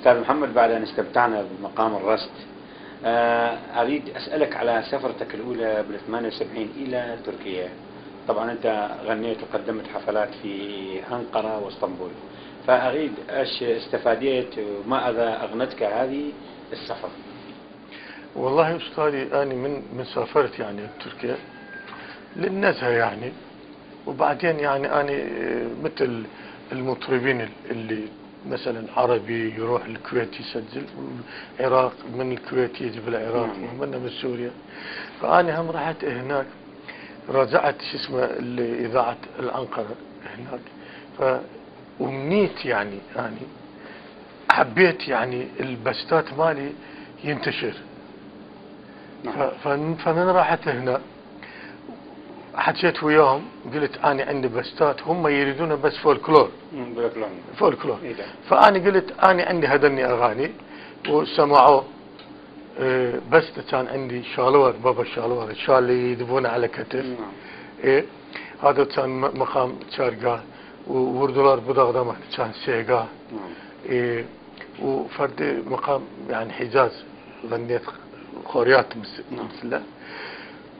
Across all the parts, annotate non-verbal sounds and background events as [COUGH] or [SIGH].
أستاذ محمد بعد أن استمتعنا بمقام الرست آه، أريد أسألك على سفرتك الأولى بال 78 إلى تركيا. طبعا أنت غنيت وقدمت حفلات في أنقرة وإسطنبول. فأريد أيش استفاديت وماذا أغنتك هذه السفر؟ والله أستاذي أنا من من سافرت يعني تركيا للنزهة يعني. وبعدين يعني أنا مثل المطربين اللي مثلا عربي يروح الكويت يسجل. العراق من الكويت يجي بالعراق نعم. ومن من سوريا. فأنا هم رحت هناك. رجعت شو اسمه لإذاعة الأنقرة هناك. فأمنيت يعني يعني حبيت يعني البستات مالي ينتشر. نعم. فمن رحت هنا؟ حكيت وياهم قلت أنا عندي بستات هم يريدون بس فولكلور. فولكلور. إيه. فأنا قلت أنا عندي هدني أغاني وسمعوا آه، بس كان عندي شالور بابا شالور الشال اللي يذبونه على كتف. نعم. إيه هذا كان مقام شارقة ووردولار بدغدمة كان سيقا نعم. إيه وفرد مقام يعني حجاز غنيت خوريات نعم. مثله.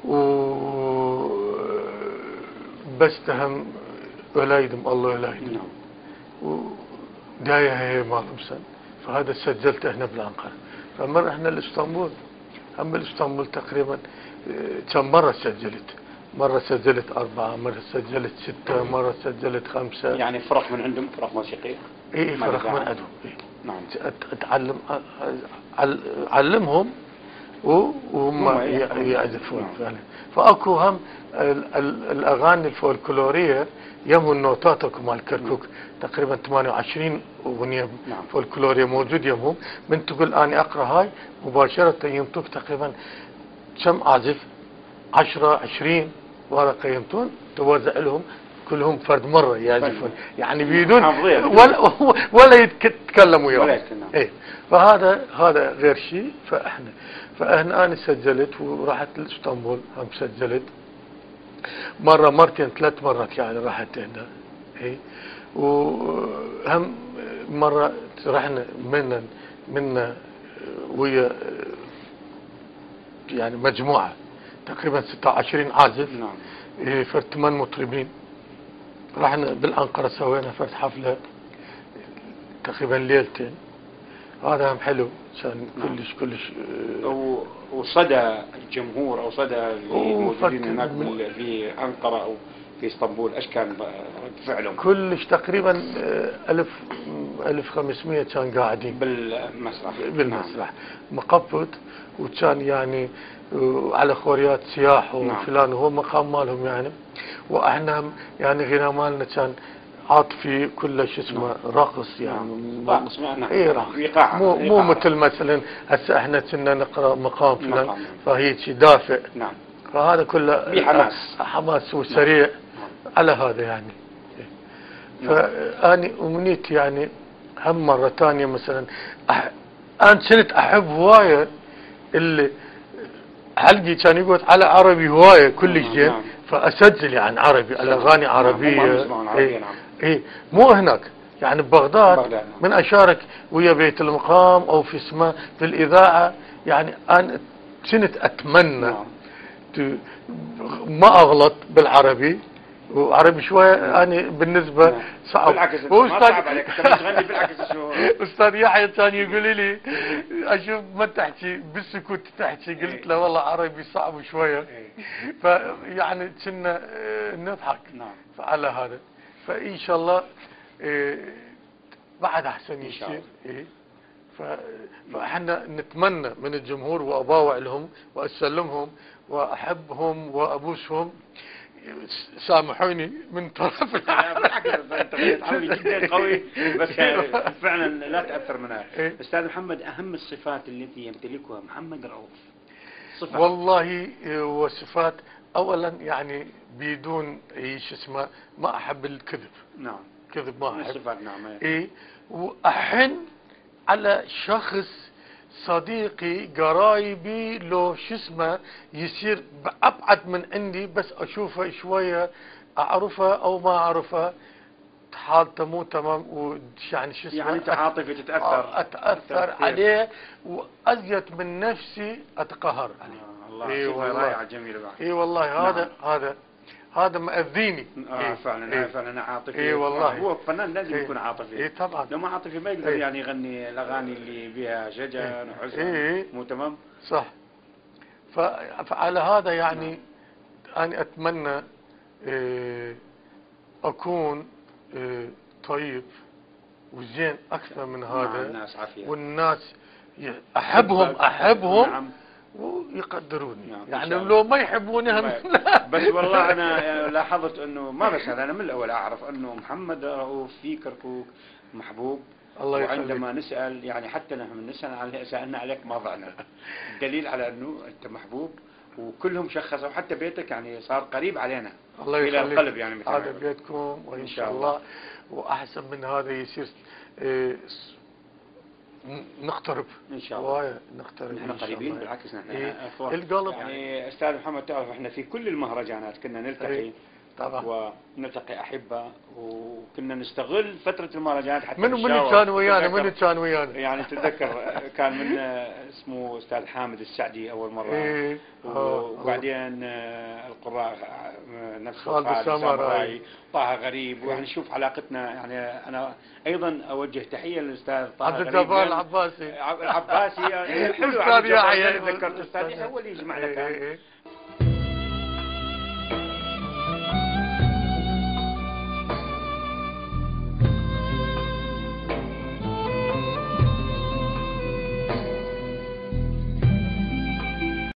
و ولايدم الله ولايدم نعم. وداية هي مالهم سن. فهذا سجلته هنا بالأنقرة. فمرة إحنا الاسطنبول هم الاسطنبول تقريبا آه، كم مرة سجلت؟ مرة سجلت أربعة مرة سجلت ستة مرة سجلت خمسة. يعني فرق من عندهم فرق موسيقية؟ ما فرق من. عندهم. إيه. نعم. أت- أتعلم وهم يعزفون. فعلا. فأكو هم ال- ال- الأغاني الفولكلورية يم النوتات اكو مال كركوك. تقريبا 28 أغنية نعم. فولكلورية موجود يمهم من تقول أني أقرأ هاي مباشرة ينطق تقريبا كم عازف؟ 10 20 ورقة ينطون توزع لهم. كلهم فرد مرة يعزفون يعني بدون حافظين. ولا ولا يتكلموا يتكلموا. إيه. فهذا هذا غير شيء. فاحنا فإحنا أنا سجلت ورحت لإسطنبول هم سجلت. مره مرتين ثلاث مرات يعني رحت هنا. إيه. وهم مرة رحنا منا منا ويا يعني مجموعة تقريبا 26 عازف. نعم. إيه، فرد ثمان مطربين. رحنا بالأنقرة سوينا فرد حفلة تقريبا ليلتين هذا هم حلو كان نعم. كلش كلش آه، وصدى الجمهور أو صدى الموجودين هناك في أنقرة أو في اسطنبول إيش كان رد فعلهم كلش تقريبا آه، ألف ألف خمسمية كان قاعدين بالمسرح بالمسرح مقبض وكان يعني آه، على خوريات سياح نعم. وفلان وهو مقام مالهم يعني وإحنا يعني غنى مالنا كان عاطفي كله شو اسمه رقص يعني نعم. رقص، نعم. اي رقص إيقاع. مو مو. مثل مثلا هسه إحنا كنا نقرأ مقام فلان مقام. فهي شي دافئ نعم فهذا كله بحماس. حماس وسريع نعم. على هذا يعني فأني أمنيت يعني هم مرة ثانية مثلا أح... أنا كنت أحب هواية اللي حلقي كان يقول على عربي هواية كلش نعم، زين نعم. فأسجل يعني عربي نعم، عربية يسمعون عربية، إيه. نعم. إيه مو هناك يعني ببغداد بغداد، نعم. من أشارك ويا بيت المقام أو في اسمه في الإذاعة يعني أنا كنت أتمنى نعم ت- ما أغلط بالعربي وعربي شوية أنا بالنسبة نعم. صعب. بالعكس أنت هو ما أستاذ- صعب عليك. أنت بتغني بالعكس شو؟ [LAUGHS] أستاذ يحيى كان يقول لي أشوف ما تحكي بالسكوت تحكي. قلت له والله عربي صعب شوية. إيه. فيعني كنا آه، نضحك نعم. على هذا. فإن شاء الله آه، بعد أحسن يصير إيه. ف- فإحنا نتمنى من الجمهور واباوع لهم وأسلمهم وأحبهم وأبوسهم. سامحوني من طرف لا، بالعكس انت جدا قوي بس [LAUGHS] فعلا لا تأثر منها. إيه. أستاذ محمد أهم الصفات التي يمتلكها محمد العوف صفة. والله آه، وصفات اولا يعني بدون إيش اسمه ما أحب الكذب. نعم. كذب ما أحب. الصفات نعم إيه. إيه وأحن على شخص صديقي قرايبي لو شو اسمه يصير أبعد من عندي بس أشوفه شوية أعرفه أو ما أعرفه حالته مو تمام وش يعني شو اسمه يعني أنت عاطفي آه، تتاثر أتأثر كثير. عليه وأزيد من نفسي أتقهر عليه آه، الله صفة والله. رائعة جميلة بعد إي والله هذا هذا هذا مأذيني آه إيه، فعلا إيه. فعلا عاطفي إيه والله. هو فنان لازم إيه. يكون عاطفي اي طبعا لو ما عاطفي ما يقدر إيه. يعني يغني الأغاني اللي بها شجن وحزن إيه. مو تمام؟ صح فعلى هذا يعني أنا أتمنى آه، أكون آه، طيب وزين أكثر من مع هذا الناس عافية والناس أحبهم أحبهم نعم ويقدروني. نعم، يعني الله. لو ما يحبوني هم. بس [LAUGHS] والله أنا لاحظت أنه ما بس أنا من الأول أعرف أنه محمد رؤوف في كركوك محبوب. الله يخليك. وعندما نسأل يعني حتى نحن نسأل عن سألنا عليك ما ضعنا. دليل على أنه أنت محبوب وكلهم شخصوا حتى بيتك يعني صار قريب علينا الله يخليك. القلب يعني مثل ما هذا. بيتكم إن شاء شاء الله. وأحسن من هذا يصير ن- نقترب إن شاء الله وايد نقترب نحن قريبين. بالعكس نحن إيه. القلب يعني أستاذ محمد تعرف إحنا في كل المهرجانات كنا نلتقي إيه. طبعا. ونلتقي أحبة وكنا نستغل فترة المهرجانات حتى منو نتشاور. كان ويانا؟ منو كان ويانا؟ يعني تتذكر كان من اسمه أستاذ حامد السعدي أول مرة. إيه. آه، وبعدين آه، القراء آه، نفسه خالد السامراء. السامراء طه غريب. إيه. ويعني نشوف علاقتنا يعني أنا أيضا أوجه تحية للأستاذ طه عبد الجبار العباسي. عب- العباسي. [LAUGHS] حلو أستاذ يحيى. اللي ذكرت الاستاذ يحيى هو اللي يجمعنا إيه، كان إيه، إيه.